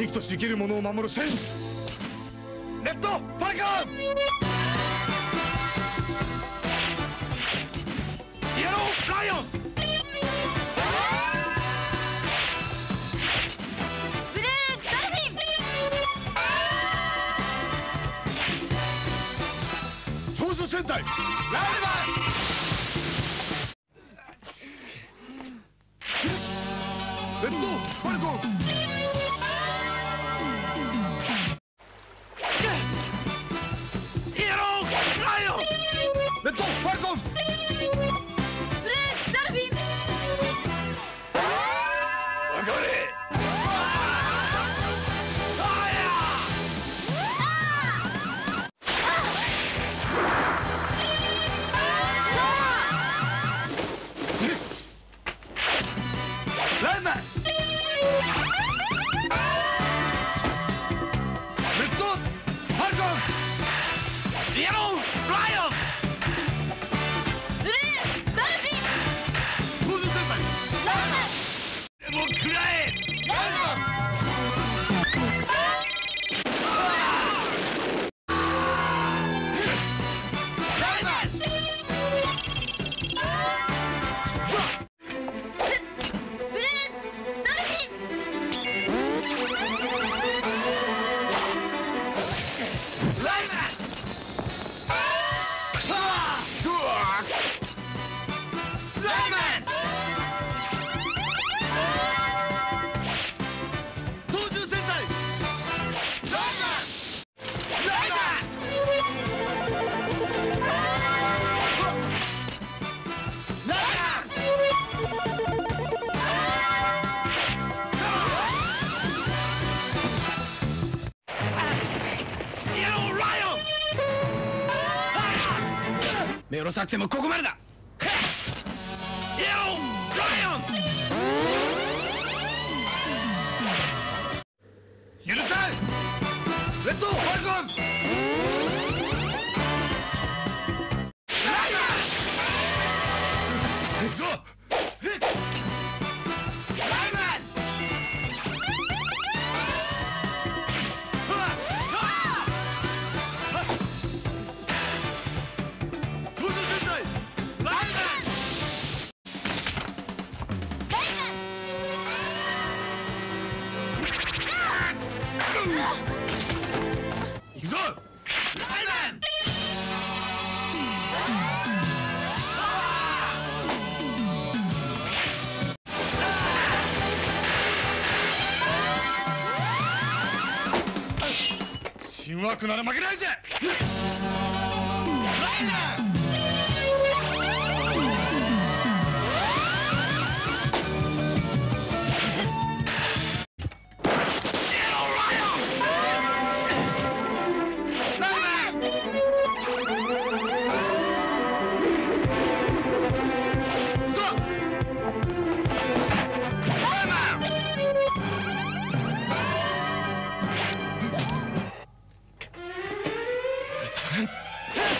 生きとし生きる者を守る戦士レッドファルコン！イエローライオン！戦隊！ライバルレッドファルコン！Lion! 作戦もここまでだ！弱くなら負けないぜ！Huh?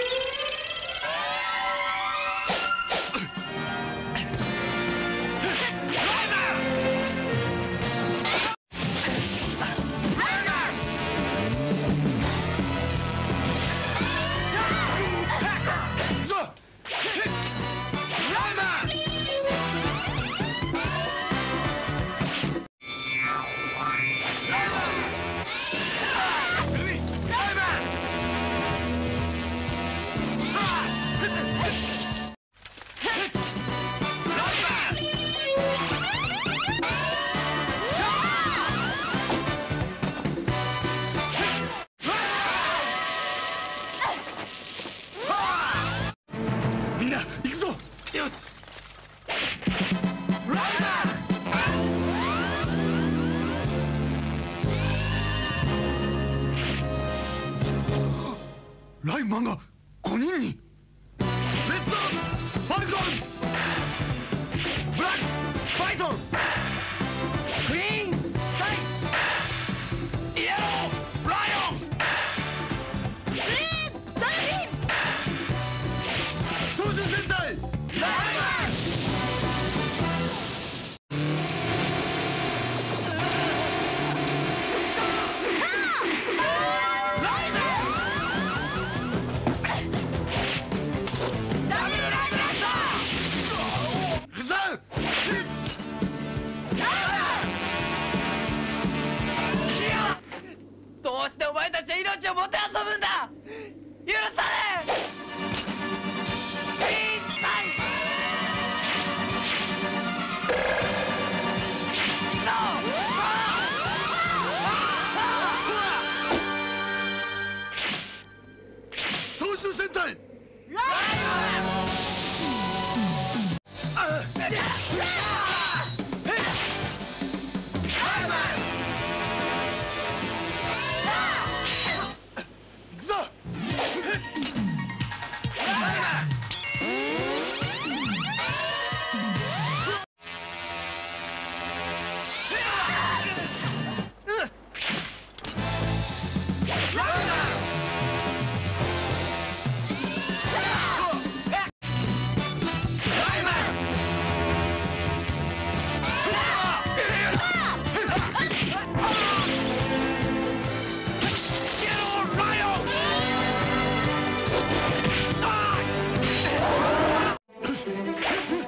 ケッ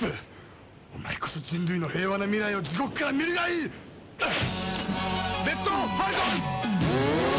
プお前こそ人類の平和な未来を地獄から見るがいいレッドファルコン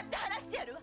って話してやるわ。